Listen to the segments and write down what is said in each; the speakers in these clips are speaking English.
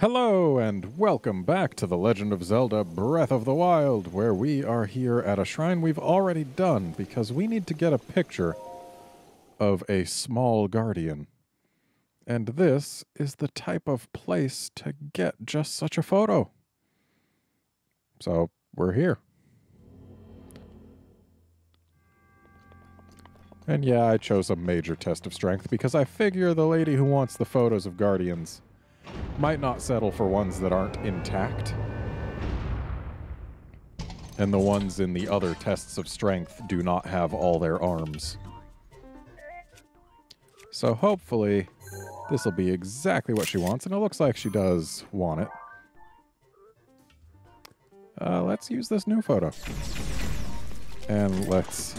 Hello, and welcome back to The Legend of Zelda Breath of the Wild, where we are here at a shrine we've already done because we need to get a picture of a small guardian. And this is the type of place to get just such a photo. So, we're here. And yeah, I chose a major test of strength because I figure the lady who wants the photos of guardians might not settle for ones that aren't intact. And the ones in the other tests of strength do not have all their arms. So hopefully, this will be exactly what she wants, and it looks like she does want it. Uh, let's use this new photo. And let's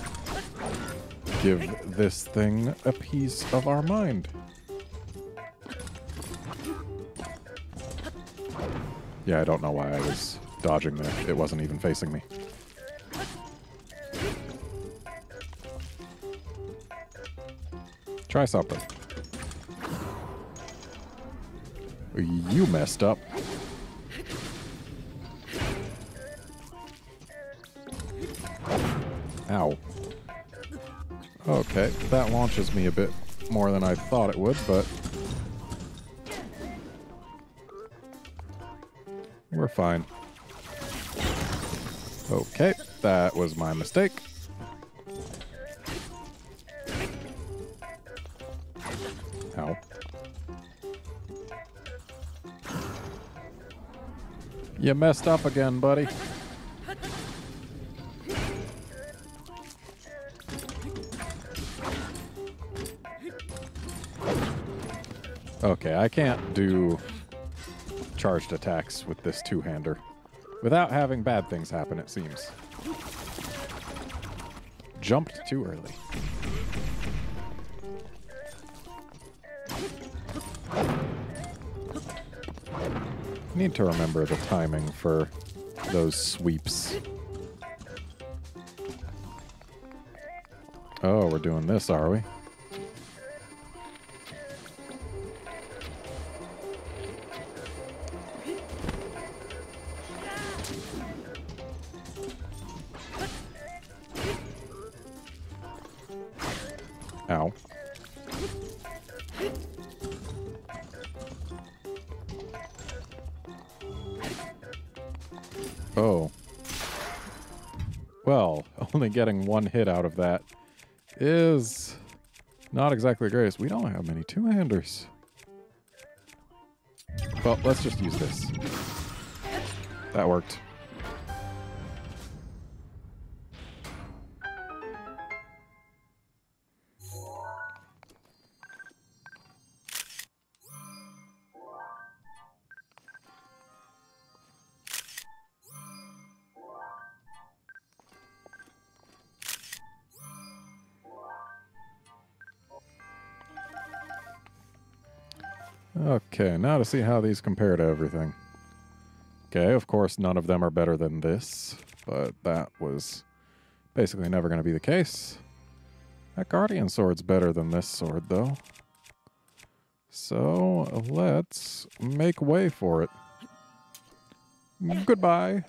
give this thing a piece of our mind. Yeah, I don't know why I was dodging there. It wasn't even facing me. Try something. You messed up. Ow. Okay, that launches me a bit more than I thought it would, but fine. Okay, that was my mistake. Ow. You messed up again, buddy. Okay, I can't do charged attacks with this two-hander. Without having bad things happen, it seems. Jumped too early. Need to remember the timing for those sweeps. Oh, we're doing this, are we? Getting one hit out of that is not exactly great. We don't have many two-handers. Well, let's just use this. That worked. Okay, now to see how these compare to everything. Okay, of course, none of them are better than this, but that was basically never going to be the case. That Guardian Sword's better than this sword, though. So, let's make way for it. Goodbye.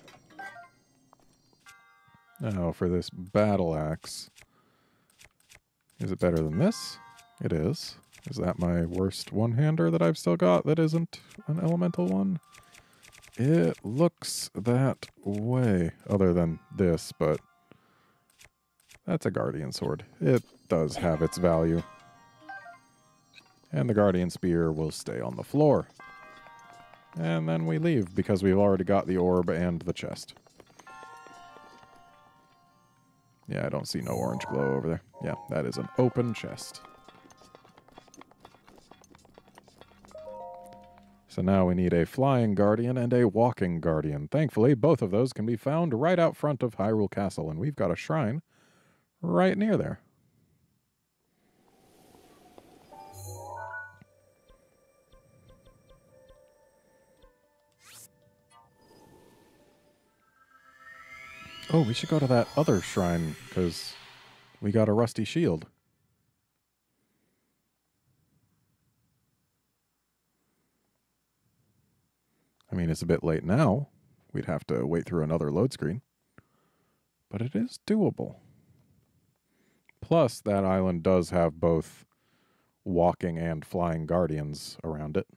Now, for this Battle Axe. Is it better than this? It is. Is that my worst one-hander that I've still got that isn't an elemental one? It looks that way, other than this, but that's a Guardian Sword. It does have its value. And the Guardian Spear will stay on the floor. And then we leave, because we've already got the orb and the chest. Yeah, I don't see no orange glow over there. Yeah, that is an open chest. So now we need a flying guardian and a walking guardian. Thankfully, both of those can be found right out front of Hyrule Castle, and we've got a shrine right near there. Oh, we should go to that other shrine, because we got a rusty shield. I mean, it's a bit late now. We'd have to wait through another load screen. But it is doable. Plus, that island does have both walking and flying guardians around it.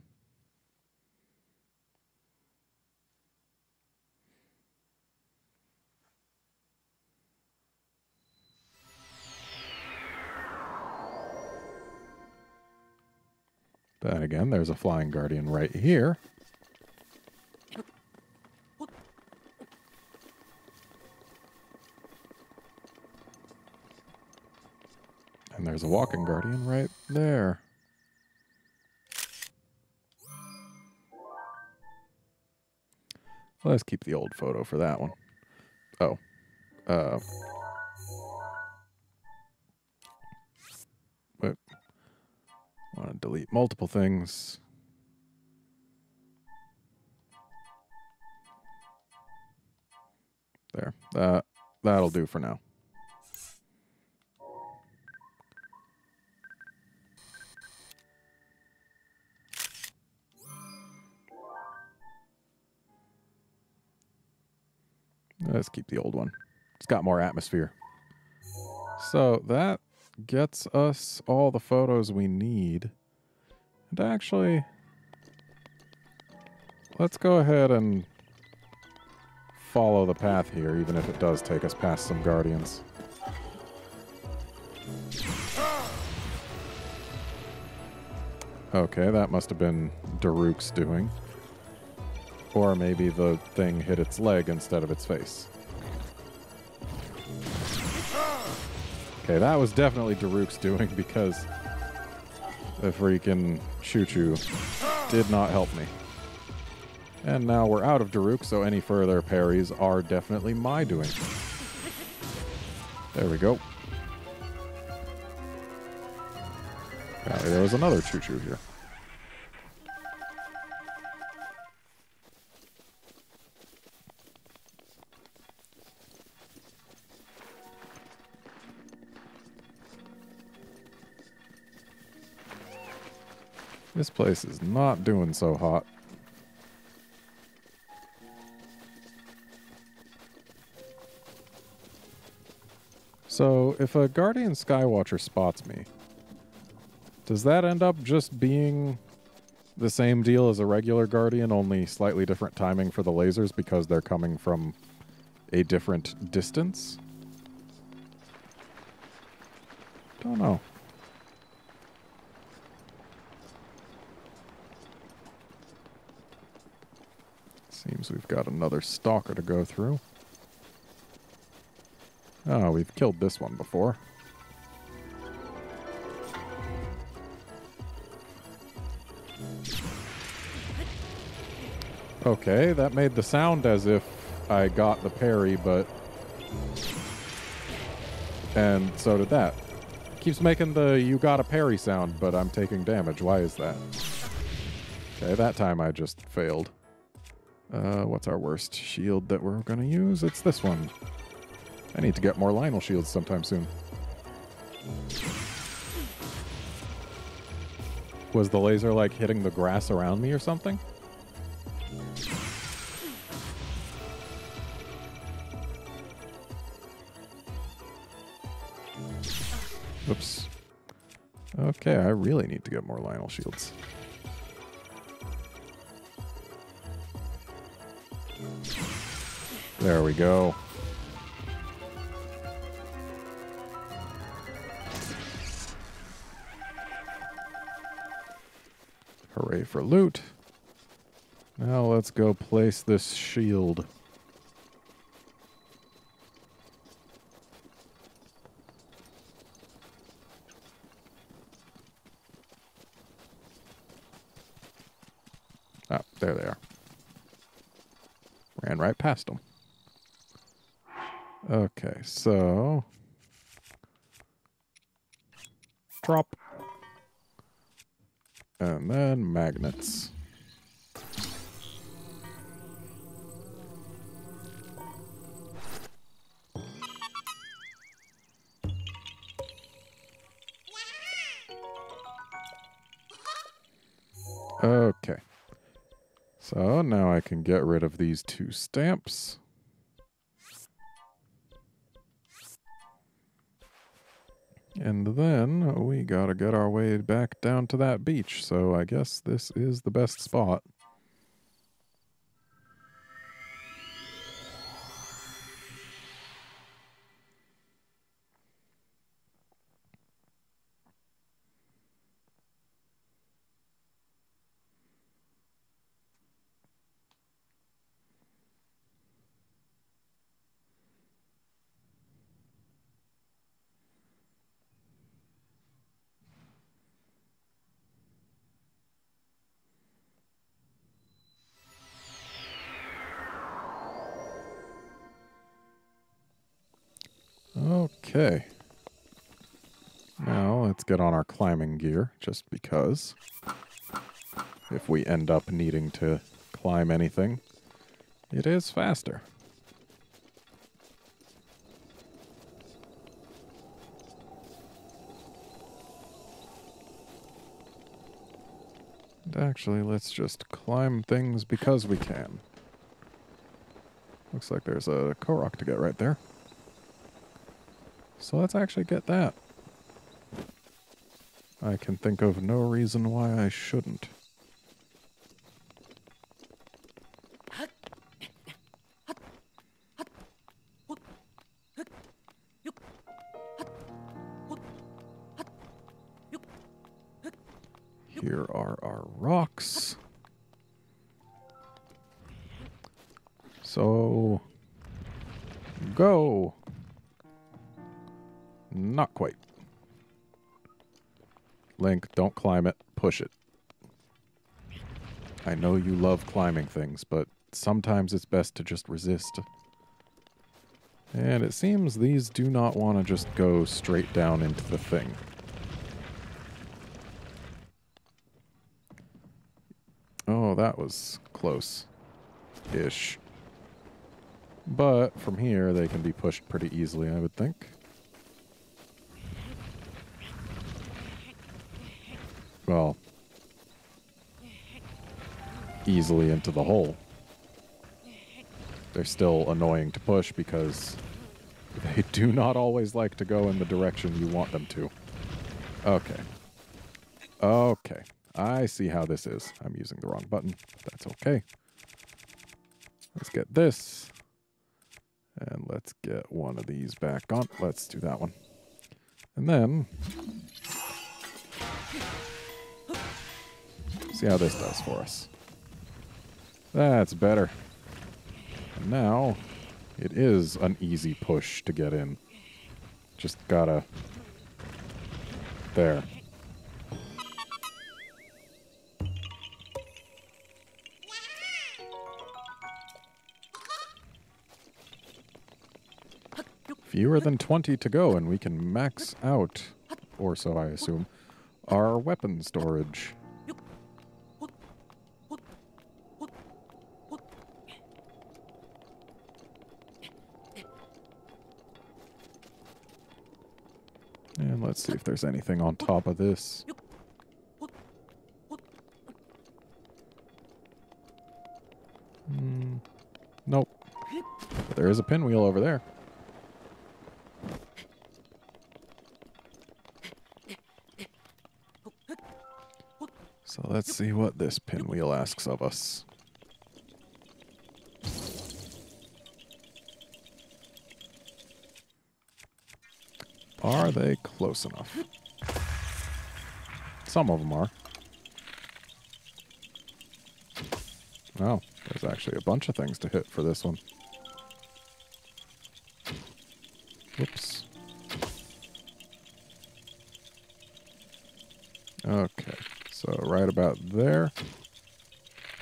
Then again, there's a flying guardian right here. And there's a walking guardian right there. Let's keep the old photo for that one. Oh. Uh. Wait. Want to delete multiple things. There. That that'll do for now. Let's keep the old one. It's got more atmosphere. So that gets us all the photos we need. And actually, let's go ahead and follow the path here, even if it does take us past some guardians. Okay, that must have been Daruk's doing. Or maybe the thing hit its leg instead of its face. Okay, that was definitely Daruk's doing because the freaking Chuchu did not help me. And now we're out of Daruk, so any further parries are definitely my doing. There we go. Apparently there was another Chuchu here. This place is not doing so hot. So, if a Guardian Skywatcher spots me, does that end up just being the same deal as a regular Guardian, only slightly different timing for the lasers because they're coming from a different distance? Don't know. Seems we've got another stalker to go through. Oh, we've killed this one before. Okay, that made the sound as if I got the parry, but... And so did that. Keeps making the you got a parry sound, but I'm taking damage. Why is that? Okay, that time I just failed. Uh, what's our worst shield that we're going to use? It's this one. I need to get more Lynel shields sometime soon. Was the laser like hitting the grass around me or something? Oops. Okay, I really need to get more Lynel shields. There we go. Hooray for loot. Now let's go place this shield. Ah, there they are. Ran right past them. Okay, so drop and then magnets. Get rid of these two stamps. And then we gotta get our way back down to that beach, so I guess this is the best spot. Get on our climbing gear, just because. If we end up needing to climb anything, it is faster. And actually, let's just climb things because we can. Looks like there's a Korok to get right there. So let's actually get that. I can think of no reason why I shouldn't. Climbing things, but sometimes it's best to just resist. And it seems these do not want to just go straight down into the thing. Oh, that was close. Ish. But from here, they can be pushed pretty easily, I would think. Well, easily into the hole. They're still annoying to push because they do not always like to go in the direction you want them to. Okay. Okay. I see how this is. I'm using the wrong button. That's okay. Let's get this. And let's get one of these back on. Let's do that one. And then... See how this does for us. That's better. Now, it is an easy push to get in. Just gotta... There. Fewer than 20 to go, and we can max out, or so I assume, our weapon storage. And let's see if there's anything on top of this. Mm, nope. But there is a pinwheel over there. So let's see what this pinwheel asks of us. Are they close enough? Some of them are. Oh, there's actually a bunch of things to hit for this one. Whoops. Okay, so right about there,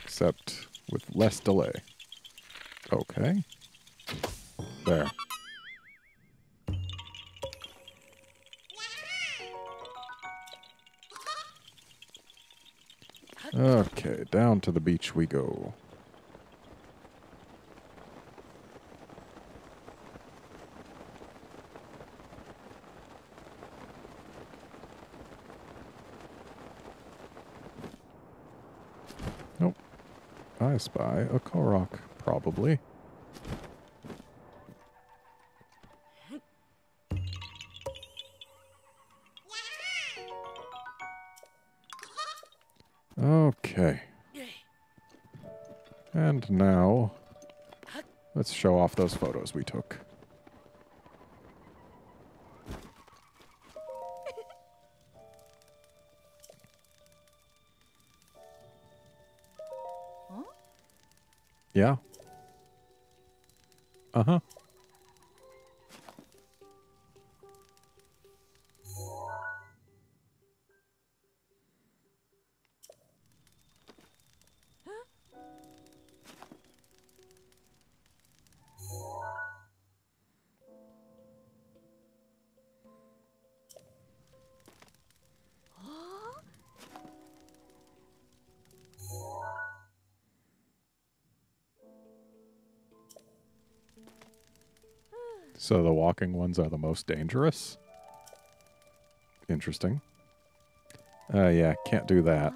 except with less delay. Okay. There. Okay, down to the beach we go. Nope. I spy a Korok, probably. And now, let's show off those photos we took. Yeah. Uh So the walking ones are the most dangerous? Interesting. Uh, yeah, can't do that.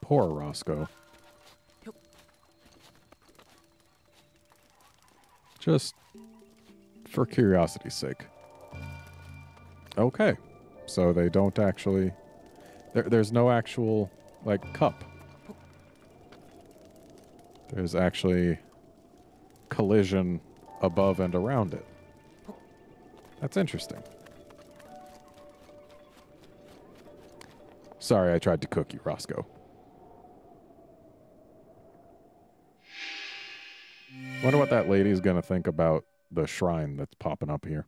Poor Roscoe. Just for curiosity's sake. Okay. So they don't actually... There, there's no actual, like, cup. There's actually collision above and around it. That's interesting. Sorry, I tried to cook you, Roscoe. Wonder what that lady's gonna think about the shrine that's popping up here.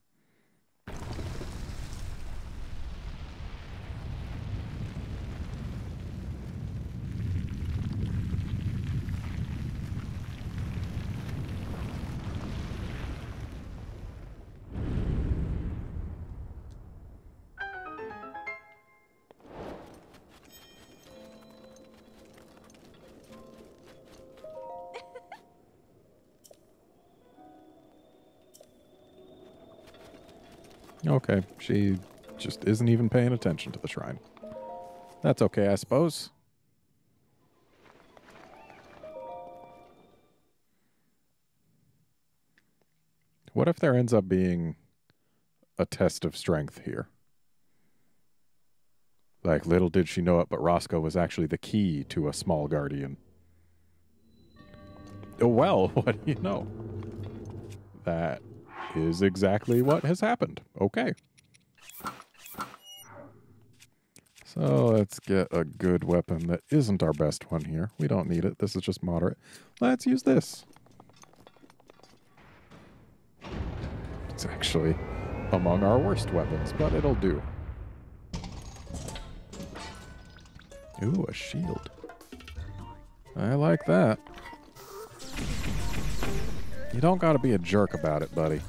She just isn't even paying attention to the shrine. That's okay, I suppose. What if there ends up being a test of strength here? Like, little did she know it, but Roscoe was actually the key to a small guardian. Oh, well, what do you know? That is exactly what has happened. Okay. So let's get a good weapon that isn't our best one here. We don't need it. This is just moderate. Let's use this. It's actually among our worst weapons, but it'll do. Ooh, a shield. I like that. You don't gotta be a jerk about it, buddy.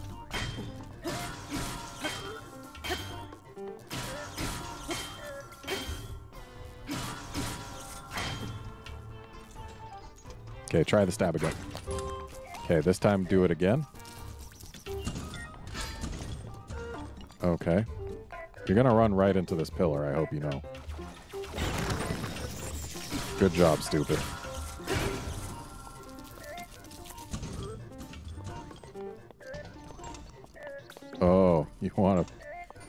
Okay, try the stab again. Okay, this time do it again. Okay. You're gonna run right into this pillar, I hope you know. Good job, stupid. Oh, you wanna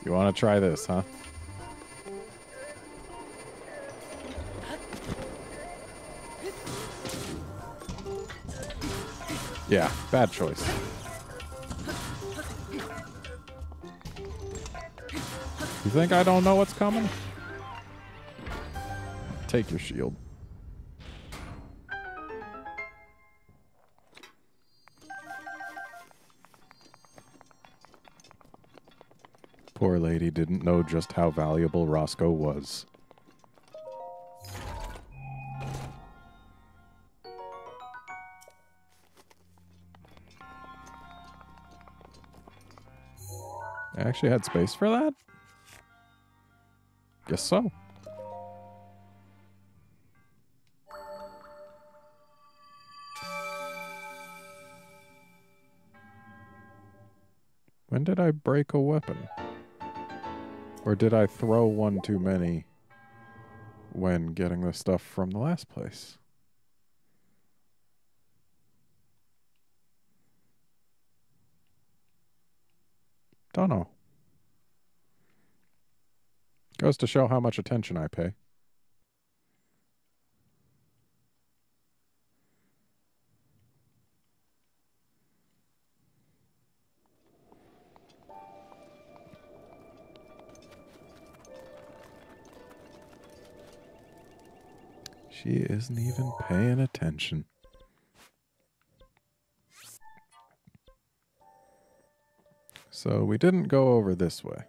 you wanna try this, huh? Yeah, bad choice. You think I don't know what's coming? Take your shield. Poor lady didn't know just how valuable Roscoe was. Actually had space for that? Guess so. When did I break a weapon? Or did I throw one too many when getting the stuff from the last place? Don't know. Goes to show how much attention I pay. She isn't even paying attention. So we didn't go over this way.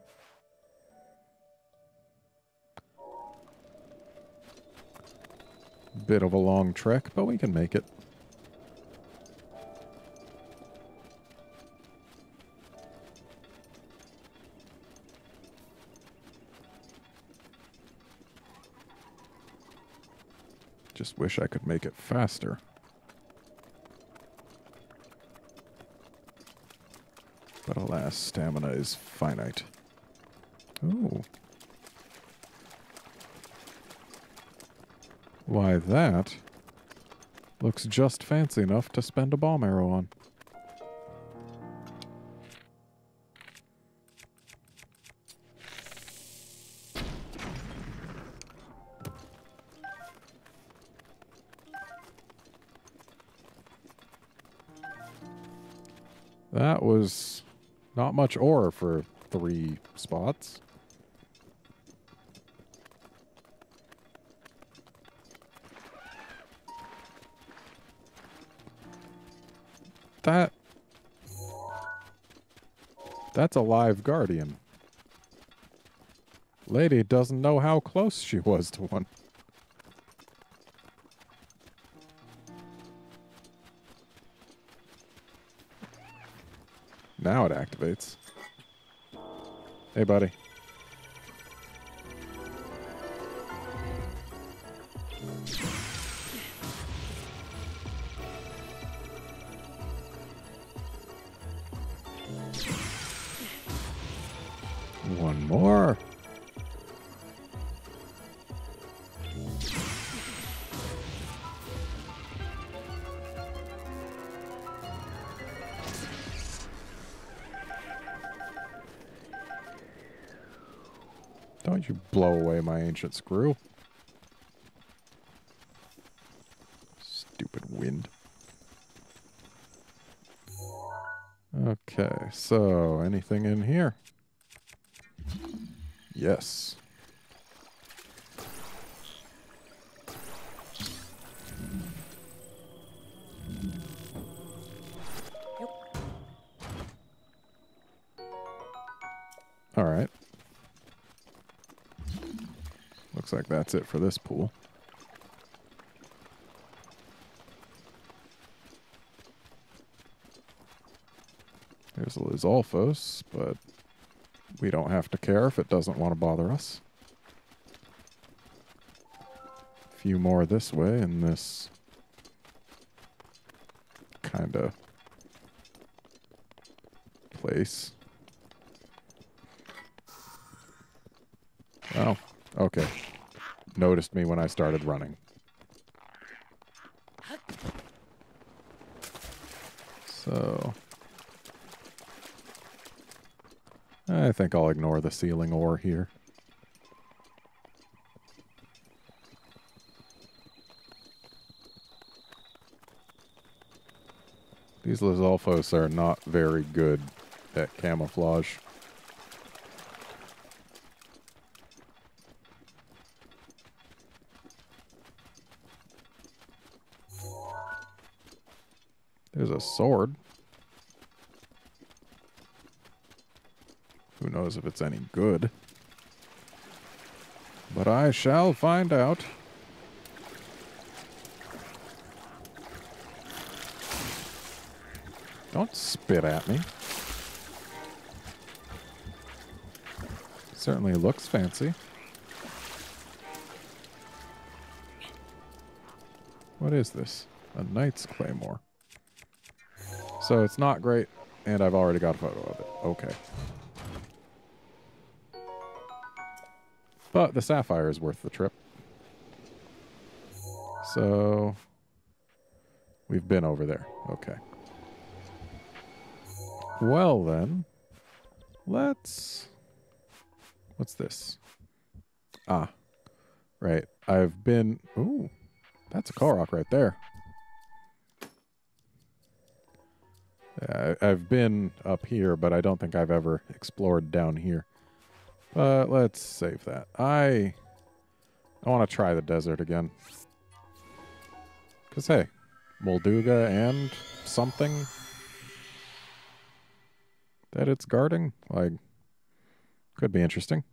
Bit of a long trek, but we can make it. Just wish I could make it faster. But alas, stamina is finite. Ooh. Why, that looks just fancy enough to spend a bomb arrow on. That was not much ore for three spots. That's a live guardian. Lady doesn't know how close she was to one. Now it activates. Hey, buddy. Blow away my ancient screw. Stupid wind. Okay, so anything in here? Yes. That's it for this pool. There's Lizalfos, but we don't have to care if it doesn't want to bother us. A few more this way in this kind of place. Oh, okay. Noticed me when I started running. So... I think I'll ignore the ceiling ore here. These Lizalfos are not very good at camouflage. Sword. Who knows if it's any good. But I shall find out. Don't spit at me. Certainly looks fancy. What is this? A knight's claymore. So it's not great And I've already got a photo of it. Okay. But the sapphire is worth the trip. So we've been over there. Okay. Well then, let's What's this? Ah. Right. I've been Ooh. That's a Korok right there. Yeah, I- I've been up here, but I don't think I've ever explored down here. But let's save that. I I want to try the desert again. Cause hey, Molduga and something that it's guarding, like, could be interesting.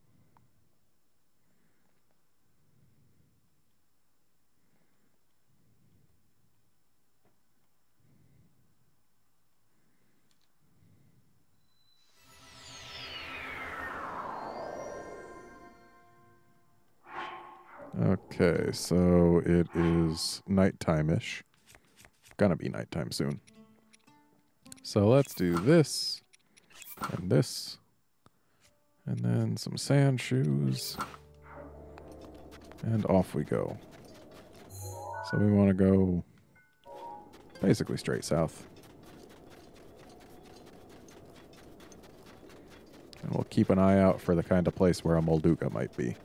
Okay, so it is nighttime-ish. Gonna be nighttime soon. So let's do this and this. And then some sand shoes. And off we go. So we want to go basically straight south. And we'll keep an eye out for the kind of place where a Molduga might be.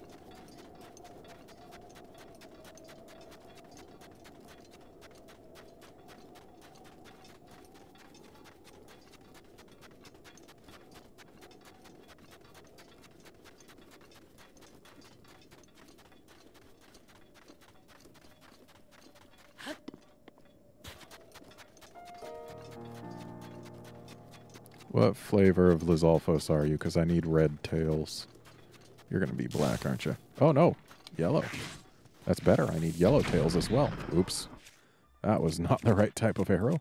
What flavor of Lizalfos are you? Because I need red tails. You're going to be black, aren't you? Oh, no. Yellow. That's better. I need yellow tails as well. Oops. That was not the right type of arrow.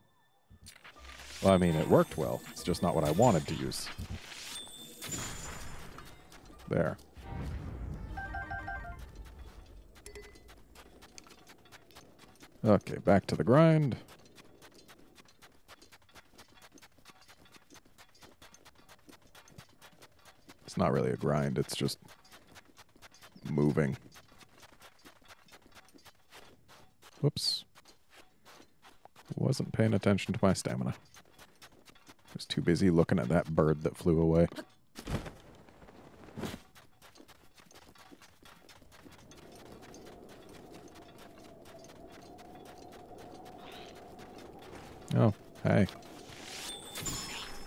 Well, I mean, it worked well. It's just not what I wanted to use. There. Okay, back to the grind. It's not really a grind, it's just moving. Whoops. Wasn't paying attention to my stamina. I Was too busy looking at that bird that flew away. Oh, hey.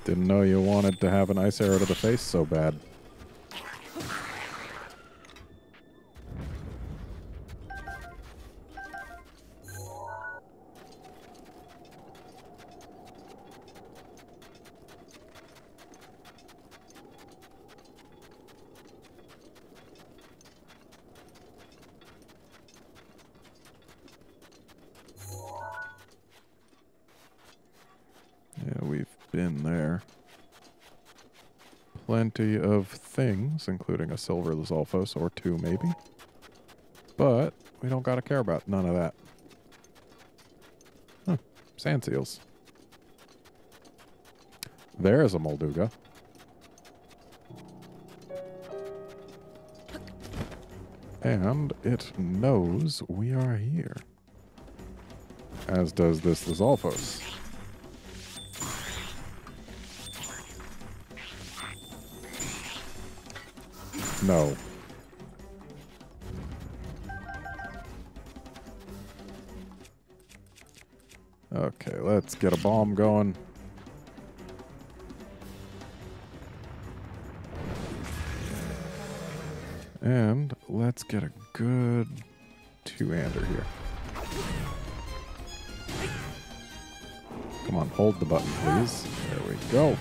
Didn't know you wanted to have an ice arrow to the face so bad. Plenty of things, including a silver Lizalfos or two, maybe. But we don't gotta care about none of that. Huh. Sand seals. There's a Molduga. And it knows we are here. As does this Lizalfos. No. Okay, let's get a bomb going. And let's get a good two-hander here. Come on, hold the button, please. There we go.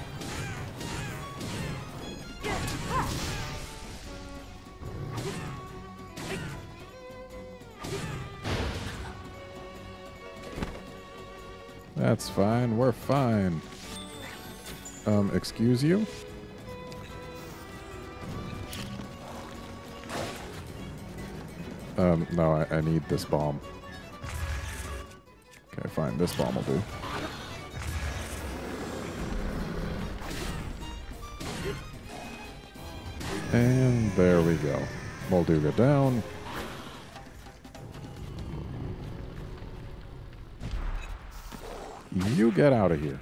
That's fine. We're fine. Um, excuse you? Um, no, I, I need this bomb. Okay, fine. This bomb will do. And there we go. Molduga down. You get out of here.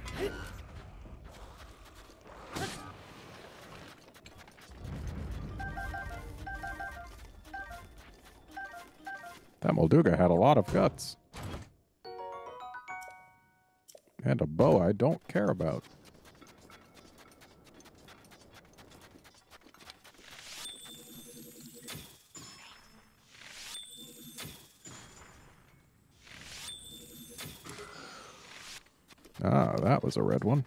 That Molduga had a lot of guts. And a bow I don't care about. Ah, that was a red one.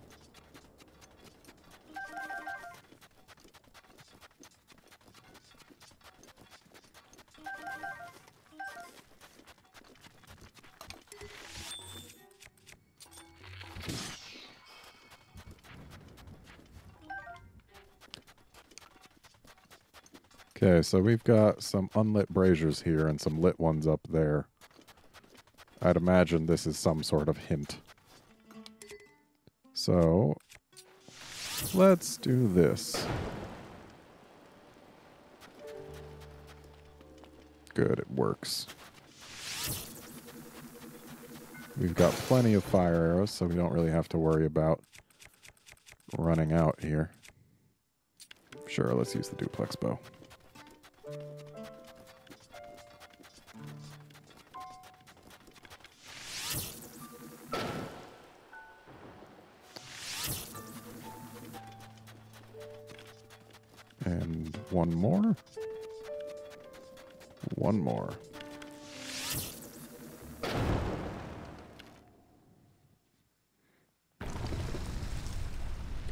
Okay, so we've got some unlit braziers here and some lit ones up there. I'd imagine this is some sort of hint. So, let's do this. Good, it works. We've got plenty of fire arrows, so we don't really have to worry about running out here. Sure, let's use the duplex bow. One more.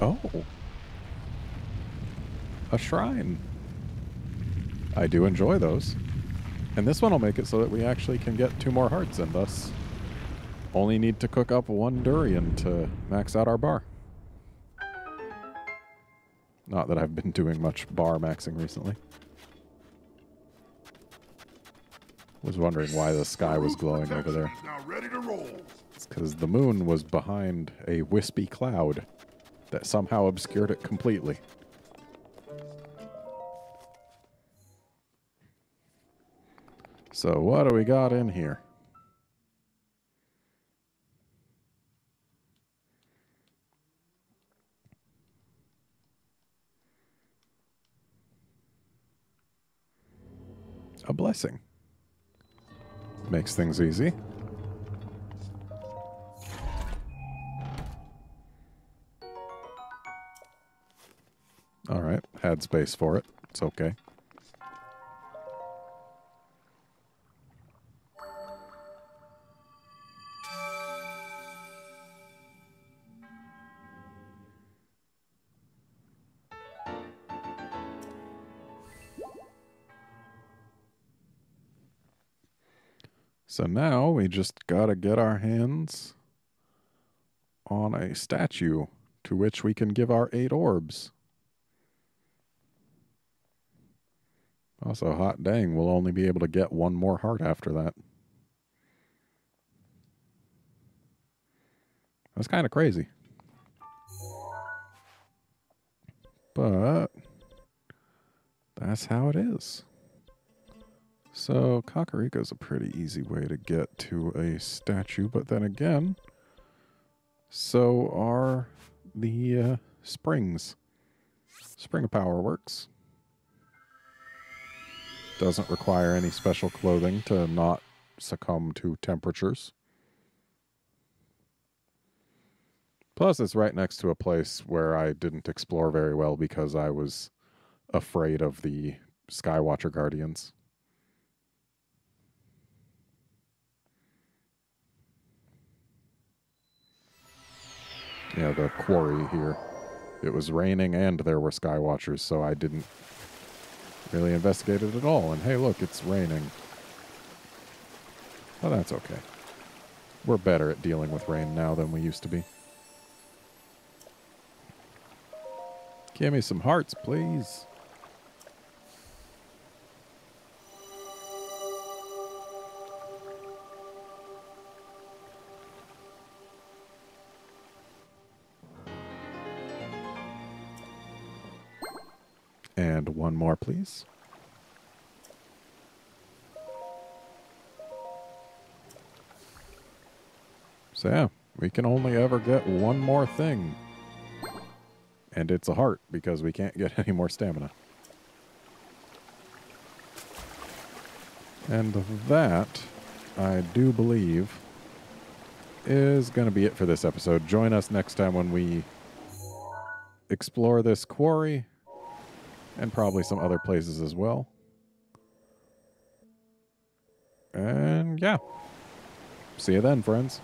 Oh. A shrine. I do enjoy those. And this one will make it so that we actually can get two more hearts and thus only need to cook up one durian to max out our bar. Not that I've been doing much bar maxing recently. Was wondering why the sky was glowing over there. It's because the moon was behind a wispy cloud that somehow obscured it completely. So what do we got in here? A blessing. Makes things easy. All right, had space for it. It's okay. So now we just gotta get our hands on a statue to which we can give our eight orbs. Also, hot dang, we'll only be able to get one more heart after that. That's kind of crazy. But that's how it is. So, Kakariko is a pretty easy way to get to a statue, but then again, so are the uh, springs. Spring of Power works. Doesn't require any special clothing to not succumb to temperatures. Plus, it's right next to a place where I didn't explore very well because I was afraid of the Skywatcher Guardians. Yeah, the quarry here. It was raining and there were sky watchers, so I didn't really investigate it at all. And hey, look, it's raining. Oh, that's okay. We're better at dealing with rain now than we used to be. Give me some hearts, please. One more, please. So yeah, we can only ever get one more thing. And it's a heart because we can't get any more stamina. And that, I do believe, is going to be it for this episode. Join us next time when we explore this quarry and probably some other places as well. And yeah. See you then, friends.